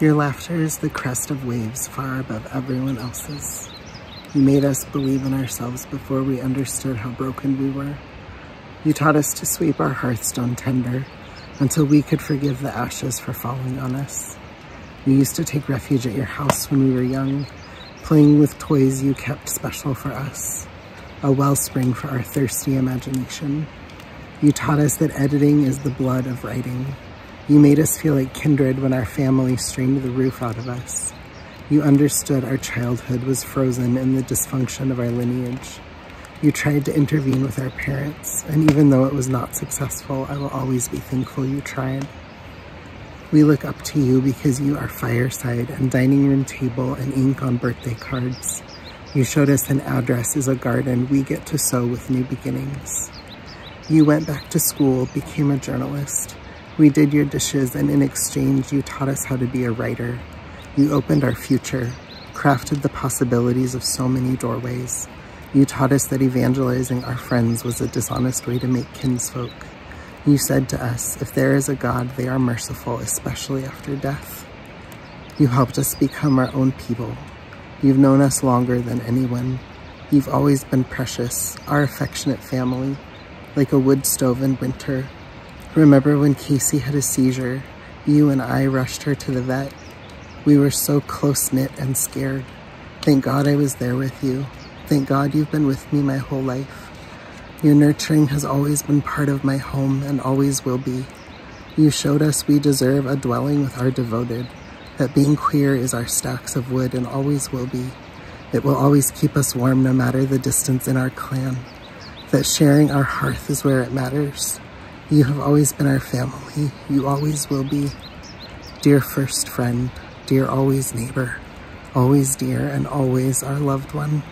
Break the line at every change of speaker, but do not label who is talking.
Your laughter is the crest of waves far above everyone else's. You made us believe in ourselves before we understood how broken we were. You taught us to sweep our hearthstone tender until we could forgive the ashes for falling on us. We used to take refuge at your house when we were young, playing with toys you kept special for us, a wellspring for our thirsty imagination. You taught us that editing is the blood of writing. You made us feel like kindred when our family strained the roof out of us. You understood our childhood was frozen in the dysfunction of our lineage. You tried to intervene with our parents, and even though it was not successful, I will always be thankful you tried. We look up to you because you are fireside and dining room table and ink on birthday cards. You showed us an address is a garden we get to sow with new beginnings. You went back to school, became a journalist. We did your dishes and in exchange you taught us how to be a writer. You opened our future, crafted the possibilities of so many doorways. You taught us that evangelizing our friends was a dishonest way to make kinsfolk. You said to us, if there is a God, they are merciful, especially after death. You helped us become our own people. You've known us longer than anyone. You've always been precious, our affectionate family, like a wood stove in winter. Remember when Casey had a seizure? You and I rushed her to the vet. We were so close-knit and scared. Thank God I was there with you. Thank God you've been with me my whole life. Your nurturing has always been part of my home and always will be. You showed us we deserve a dwelling with our devoted, that being queer is our stacks of wood and always will be. It will always keep us warm no matter the distance in our clan, that sharing our hearth is where it matters. You have always been our family. You always will be. Dear first friend, dear always neighbor, always dear and always our loved one.